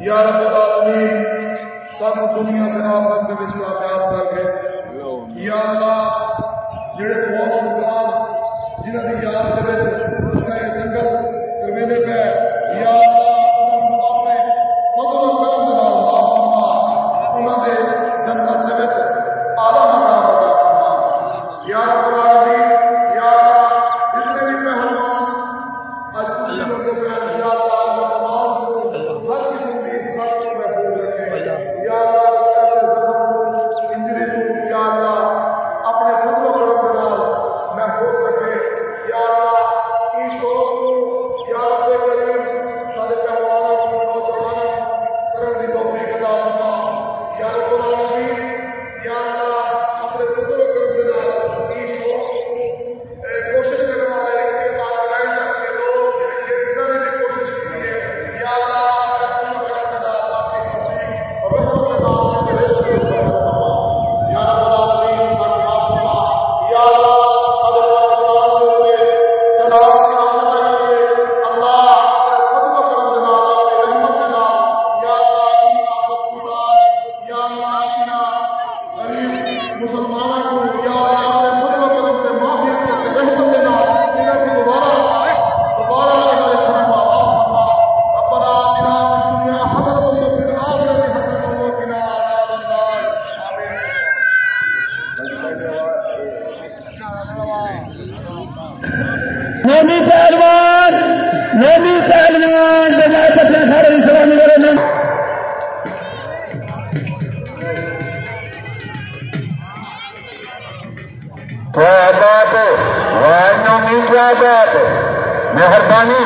یا رب العالمین سب دنیا کے آخرت کے وچ کامیاب کر کے، یا اللہ، جڑے فوت ہو گئے جنہاں یاد دے وچ ہے۔ مہربانی۔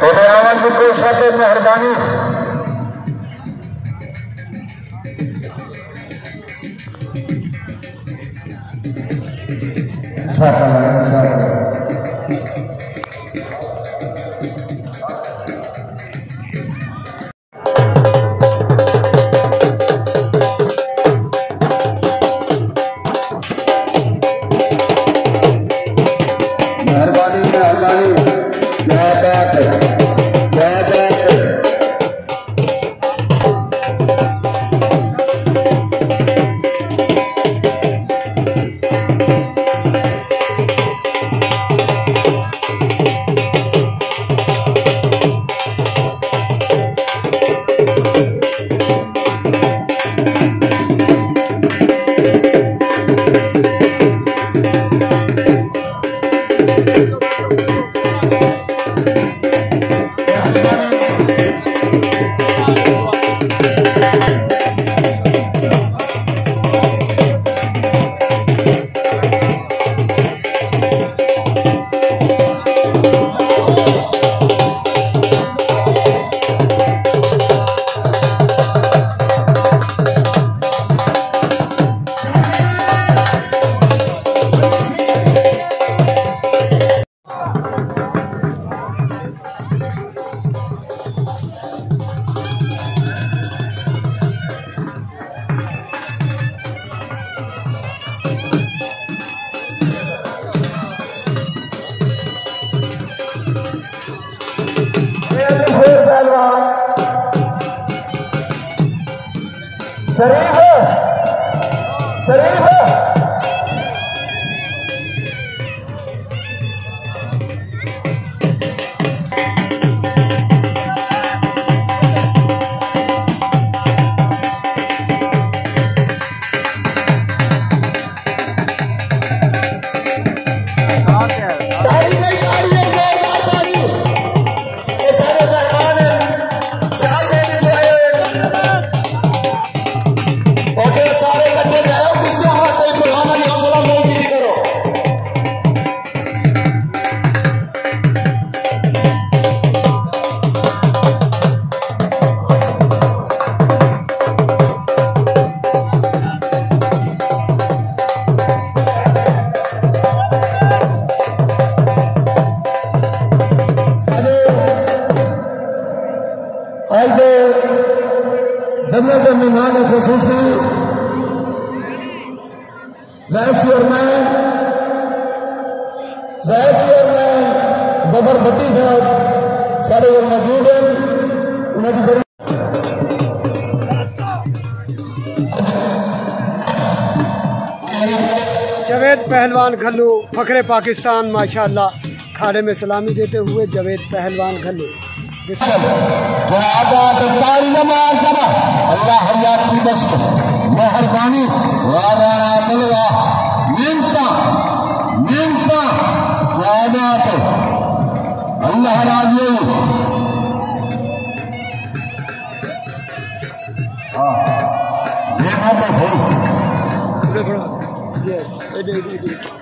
تیرے آواز بھی پیش ہے مہربانی۔ ساتھ Thank you. شریف شریف ہے۔ حضرت مہمان خصوصی وائس چیئرمین وائس چیئرمین زبر بتی صاحب سارے وہ موجود ہیں۔ انہیں کی بڑی جوید پہلوان گھلو فقر پاکستان، ماشاءاللہ، کھاڑے میں سلامی دیتے ہوئے جوید پہلوان گھلو۔ اللہ حیات بست۔ مہربانی۔ وارانا ملوا۔ نیمتا نیمتا جوابات اللہ راضی ہاں۔ دیکھا تو صحیح